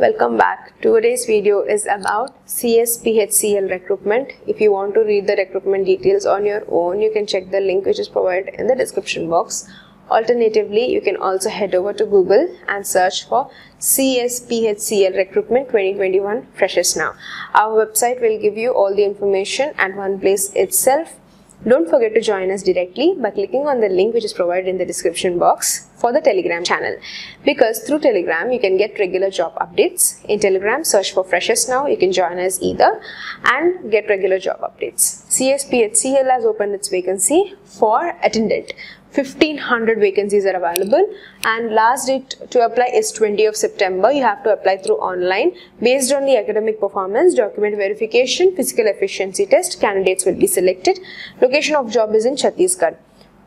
Welcome back. Today's video is about CSPHCL recruitment. If you want to read the recruitment details on your own, you can check the link which is provided in the description box. Alternatively, you can also head over to Google and search for CSPHCL Recruitment 2021 Freshers Now. Our website will give you all the information at one place itself. Don't forget to join us directly by clicking on the link which is provided in the description box for the Telegram channel. Because through Telegram, you can get regular job updates. In Telegram, search for Freshers Now. You can join us either and get regular job updates. CSPHCL has opened its vacancy for attendant. 1500 vacancies are available and last date to apply is 20 of September. You have to apply through online based on the academic performance, document verification, physical efficiency test. Candidates will be selected. Location of job is in Chhattisgarh.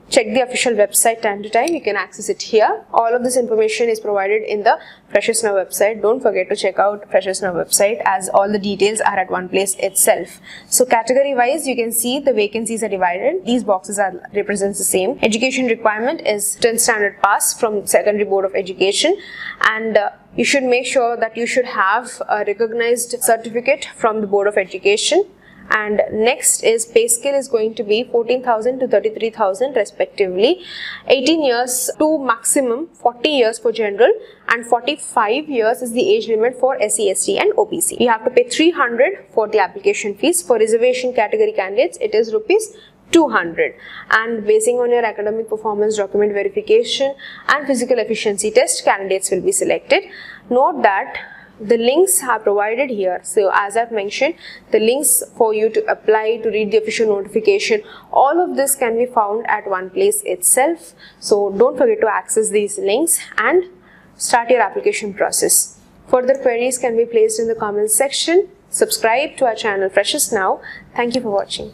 Check the official website time to time. You can access it here. All of this information is provided in the Freshers Now website. Don't forget to check out Freshers Now website as all the details are at one place itself. So category wise, you can see the vacancies are divided. These boxes are represents the same. Education requirement is 10th standard pass from Secondary Board of Education and uh, you should make sure that you should have a recognized certificate from the Board of Education and next is pay scale is going to be 14,000 to 33,000 respectively. 18 years to maximum 40 years for general and 45 years is the age limit for SC, ST and OBC You have to pay 300 for the application fees. For reservation category candidates it is rupees 200 and basing on your academic performance document verification and physical efficiency test candidates will be selected. Note that the links are provided here. So as i've mentioned the links for you to apply to read the official notification all of this can be found at one place itself. So don't forget to access these links and start your application process. Further queries can be placed in the comments section. Subscribe to our channel freshers now. Thank you for watching